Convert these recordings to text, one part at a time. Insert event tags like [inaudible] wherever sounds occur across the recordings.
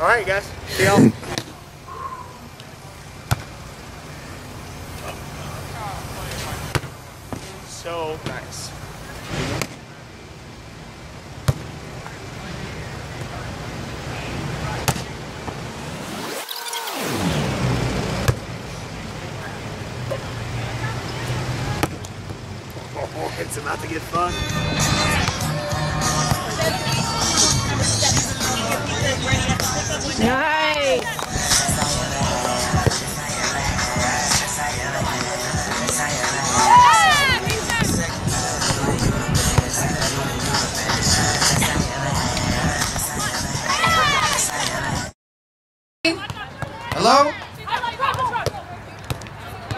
All right, guys. See y'all. [laughs] so nice. Oh, [laughs] it's about to get fun. Hello?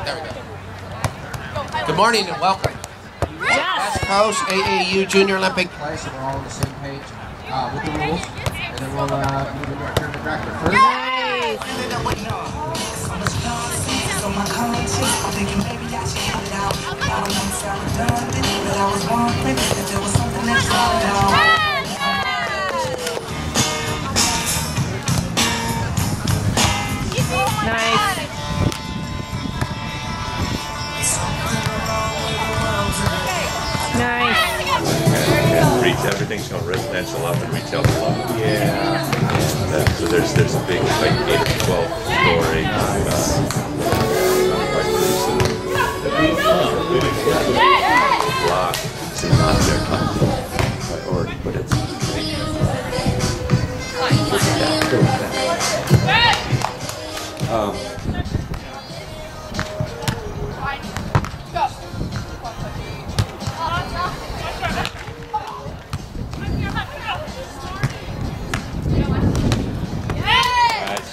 There we go. Good morning and welcome. West Coast AAU Junior Olympic. place and we're all on the same page uh, with the rules. And then we'll uh, move into our tournament director. First, Nice. Nice. And everything's going residential up and retail below. Yeah. Uh, so there's there's a big like eight or twelve story. Uh,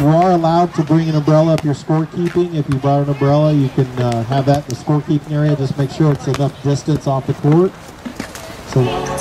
You are allowed to bring an umbrella if you're scorekeeping. If you brought an umbrella, you can uh, have that in the scorekeeping area. Just make sure it's enough distance off the court. So